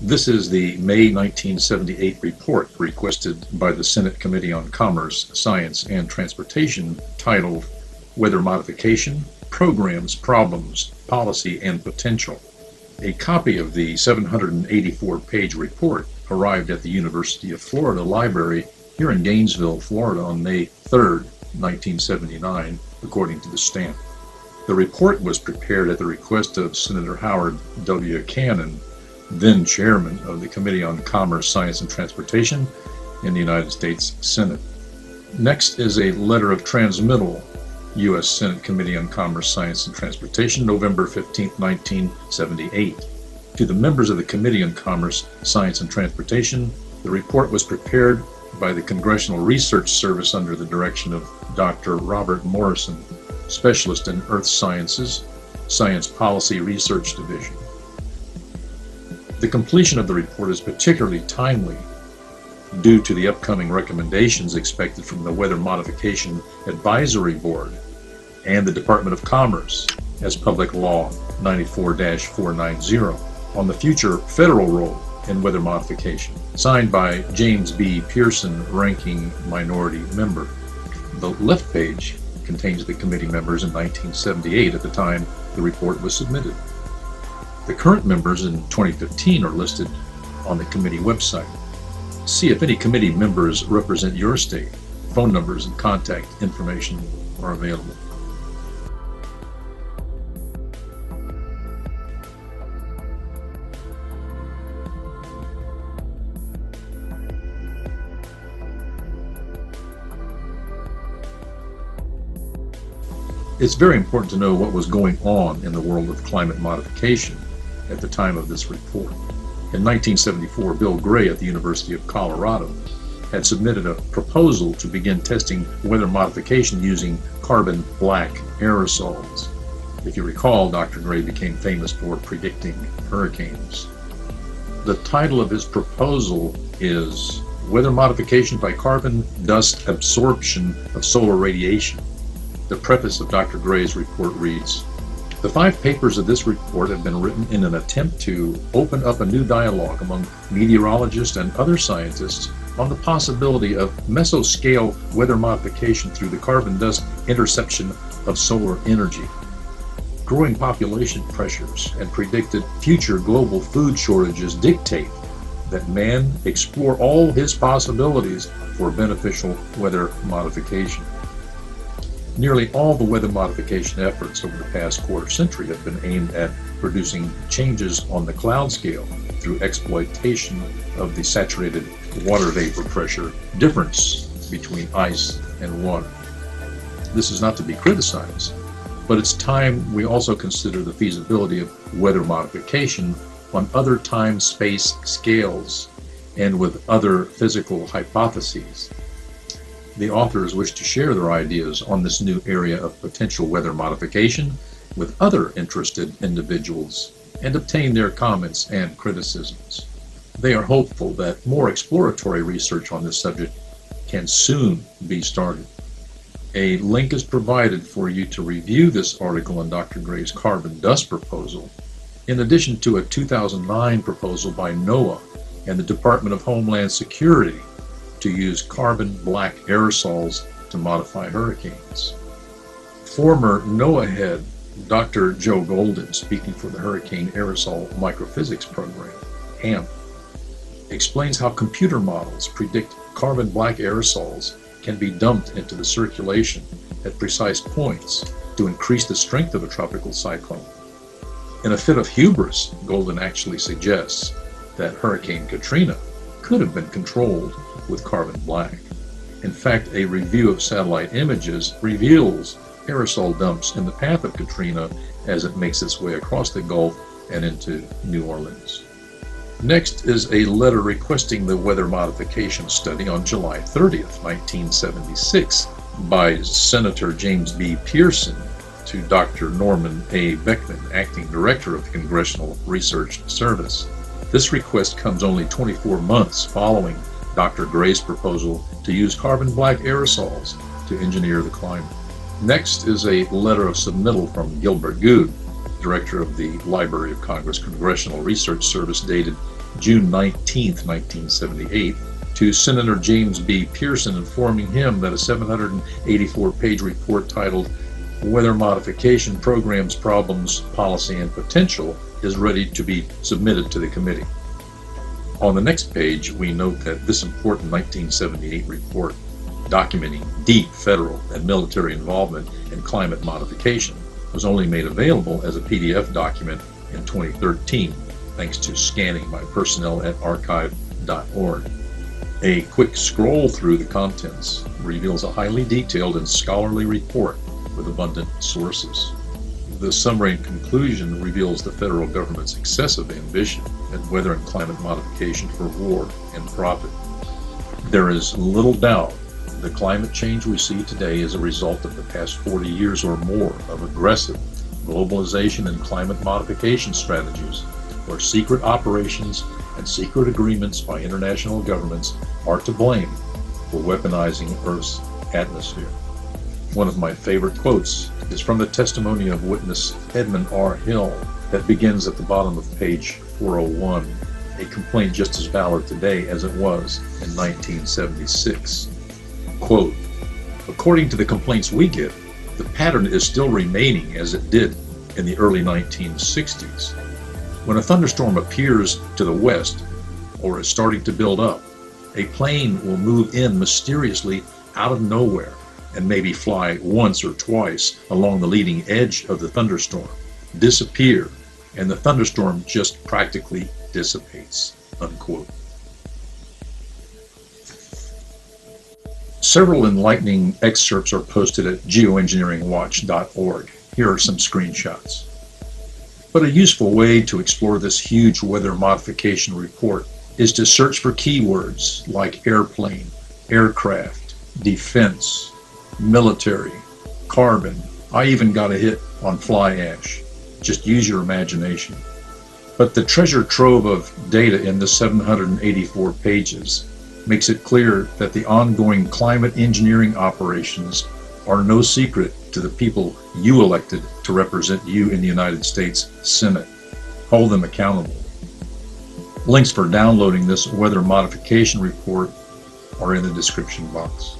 This is the May 1978 report requested by the Senate Committee on Commerce, Science, and Transportation titled Weather Modification, Programs, Problems, Policy, and Potential. A copy of the 784 page report arrived at the University of Florida Library here in Gainesville, Florida on May 3, 1979, according to the stamp. The report was prepared at the request of Senator Howard W. Cannon then chairman of the Committee on Commerce, Science, and Transportation in the United States Senate. Next is a letter of transmittal, U.S. Senate Committee on Commerce, Science, and Transportation, November 15, 1978. To the members of the Committee on Commerce, Science, and Transportation, the report was prepared by the Congressional Research Service under the direction of Dr. Robert Morrison, Specialist in Earth Sciences, Science Policy Research Division. The completion of the report is particularly timely due to the upcoming recommendations expected from the Weather Modification Advisory Board and the Department of Commerce as Public Law 94-490 on the future federal role in weather modification, signed by James B. Pearson, ranking minority member. The left page contains the committee members in 1978 at the time the report was submitted. The current members in 2015 are listed on the committee website. See if any committee members represent your state. Phone numbers and contact information are available. It's very important to know what was going on in the world of climate modification at the time of this report. In 1974, Bill Gray at the University of Colorado had submitted a proposal to begin testing weather modification using carbon black aerosols. If you recall, Dr. Gray became famous for predicting hurricanes. The title of his proposal is Weather Modification by Carbon Dust Absorption of Solar Radiation. The preface of Dr. Gray's report reads the five papers of this report have been written in an attempt to open up a new dialogue among meteorologists and other scientists on the possibility of mesoscale weather modification through the carbon dust interception of solar energy. Growing population pressures and predicted future global food shortages dictate that man explore all his possibilities for beneficial weather modification. Nearly all the weather modification efforts over the past quarter century have been aimed at producing changes on the cloud scale through exploitation of the saturated water vapor pressure difference between ice and water. This is not to be criticized, but it's time we also consider the feasibility of weather modification on other time space scales and with other physical hypotheses the authors wish to share their ideas on this new area of potential weather modification with other interested individuals and obtain their comments and criticisms. They are hopeful that more exploratory research on this subject can soon be started. A link is provided for you to review this article on Dr. Gray's carbon dust proposal, in addition to a 2009 proposal by NOAA and the Department of Homeland Security to use carbon black aerosols to modify hurricanes. Former NOAA head Dr. Joe Golden, speaking for the Hurricane Aerosol Microphysics Program, HAMP, explains how computer models predict carbon black aerosols can be dumped into the circulation at precise points to increase the strength of a tropical cyclone. In a fit of hubris, Golden actually suggests that Hurricane Katrina could have been controlled with carbon black. In fact, a review of satellite images reveals aerosol dumps in the path of Katrina as it makes its way across the Gulf and into New Orleans. Next is a letter requesting the weather modification study on July 30th, 1976, by Senator James B. Pearson to Dr. Norman A. Beckman, Acting Director of the Congressional Research Service. This request comes only 24 months following Dr. Gray's proposal to use carbon black aerosols to engineer the climate. Next is a letter of submittal from Gilbert Gude, director of the Library of Congress Congressional Research Service, dated June 19, 1978, to Senator James B. Pearson, informing him that a 784 page report titled Weather Modification Programs, Problems, Policy, and Potential is ready to be submitted to the committee. On the next page, we note that this important 1978 report documenting deep federal and military involvement in climate modification was only made available as a PDF document in 2013 thanks to scanning by personnel at archive.org. A quick scroll through the contents reveals a highly detailed and scholarly report with abundant sources. The summary and conclusion reveals the federal government's excessive ambition in weather and climate modification for war and profit. There is little doubt the climate change we see today is a result of the past 40 years or more of aggressive globalization and climate modification strategies where secret operations and secret agreements by international governments are to blame for weaponizing Earth's atmosphere. One of my favorite quotes is from the testimony of witness Edmund R. Hill that begins at the bottom of page 401, a complaint just as valid today as it was in 1976. Quote, according to the complaints we get, the pattern is still remaining as it did in the early 1960s. When a thunderstorm appears to the west or is starting to build up, a plane will move in mysteriously out of nowhere and maybe fly once or twice along the leading edge of the thunderstorm, disappear, and the thunderstorm just practically dissipates. Unquote. Several enlightening excerpts are posted at geoengineeringwatch.org. Here are some screenshots. But a useful way to explore this huge weather modification report is to search for keywords like airplane, aircraft, defense, military, carbon. I even got a hit on fly ash. Just use your imagination. But the treasure trove of data in the 784 pages makes it clear that the ongoing climate engineering operations are no secret to the people you elected to represent you in the United States Senate. Hold them accountable. Links for downloading this weather modification report are in the description box.